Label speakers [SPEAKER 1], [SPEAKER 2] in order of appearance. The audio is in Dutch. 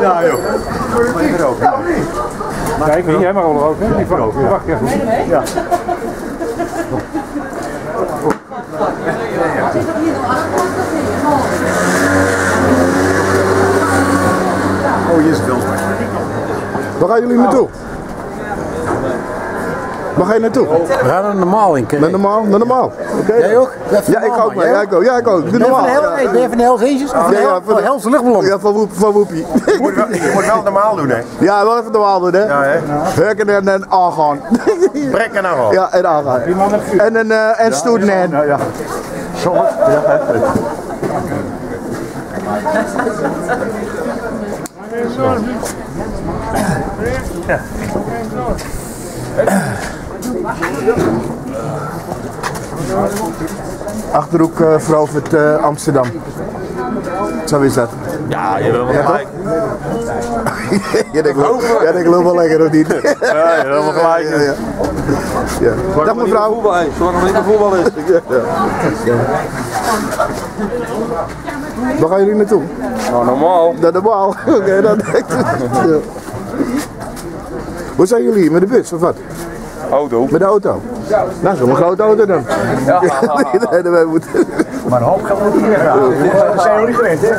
[SPEAKER 1] Ja, joh. Maar ook.
[SPEAKER 2] Kijk, jij mag wel roken. Ik wacht, ik wacht even.
[SPEAKER 1] Ja. Oh, hier is het.
[SPEAKER 3] Waar gaan jullie naartoe? Waar ga je naartoe?
[SPEAKER 4] We gaan er normaal in.
[SPEAKER 3] Naar normaal? Naar normaal. Oké.
[SPEAKER 4] Jij ook?
[SPEAKER 3] Ja, ik ook, maar. Ja, ik ook. Ja, ik ook. Doe
[SPEAKER 4] Ben je van
[SPEAKER 3] normaal.
[SPEAKER 4] de Hel-
[SPEAKER 3] Ja.
[SPEAKER 4] ben je van de Hells Angels? Of van de
[SPEAKER 3] Ja, ja,
[SPEAKER 4] Hel-
[SPEAKER 3] van de-
[SPEAKER 4] Helse luchtballon?
[SPEAKER 3] Ja, van, Woep, van Woepie.
[SPEAKER 1] Je moet, wel, je moet wel normaal doen, hè?
[SPEAKER 3] Ja, wel even normaal doen, hè?
[SPEAKER 1] Ja, hè?
[SPEAKER 3] Werken en, en aangaan.
[SPEAKER 1] Brek en al.
[SPEAKER 3] Ja, en aangaan. En, een, eh, en stoeten en.
[SPEAKER 1] Ja, ja. Soms, ja, hè.
[SPEAKER 3] Achterhoek uh, veroverd eh, Amsterdam. Zo is dat.
[SPEAKER 1] Ja, je wil wel gelijk.
[SPEAKER 3] Ja, ik loop, ja, ik loop wel lekker, of niet?
[SPEAKER 1] Ja, je wil wel gelijk.
[SPEAKER 3] Ja, ja. Ja. Dag mevrouw.
[SPEAKER 1] Zolang er niet voetbal is.
[SPEAKER 3] Waar gaan jullie naartoe?
[SPEAKER 1] Nou, normaal.
[SPEAKER 3] Dat normaal. Oké, dat denk ik. Ja. Hoe zijn jullie hier? Met de bus of wat?
[SPEAKER 1] Auto.
[SPEAKER 3] Met de auto? Nou, zo'n grote auto dan. Ja. nee, wij moeten.
[SPEAKER 1] Maar een hoop gaan we niet weggaan. Dat zijn we niet gewend, hè?